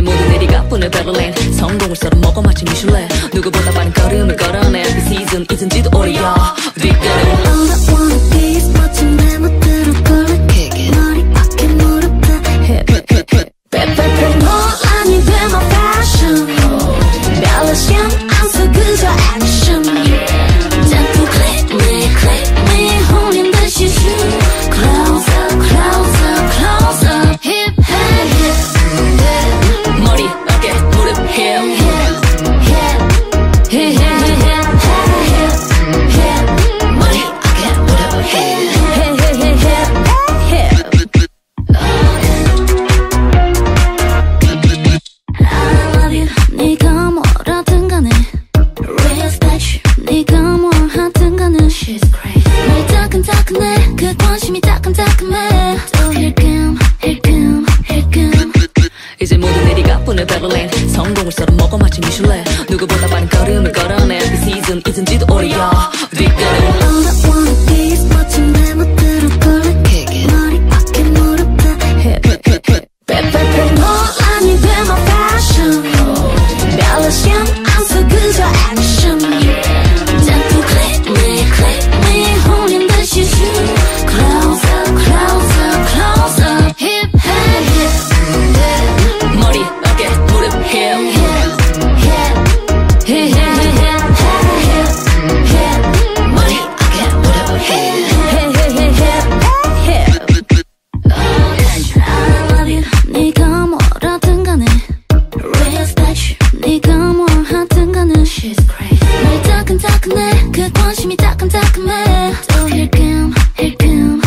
이제 모든 일이 가뿐해 베를린 성공을 썰어 먹어 마치 미슐랭 누구보다 빠른 걸음을 걸어내. 그 시즌 잊은지도 오래야 따끈따끈해. 그 관심이 따끈따끈해. 또 힐끔 힐끔 힐끔. 이제 모든 일이 가뿐해 베를린. 성공을 썰어 먹어 마치 미슐랭 누구보다 빠른 걸음을 걸어내. 그 시즌 잊은지도 오래야 따끈따끈해. 또 힐끔 힐끔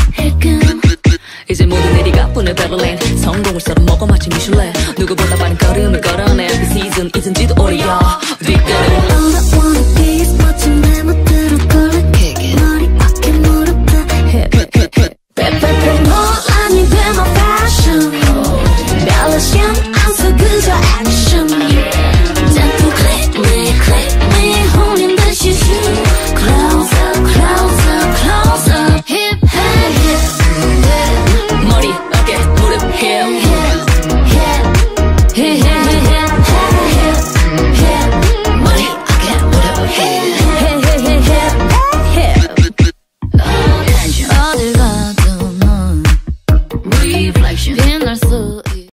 이제 모든 일이 가뿐해 베를린 성공을 썰어 먹어 마치 미슐랭 누구보다 빠른 걸음을 걸어내. 그 시즌 잊은지도 오래야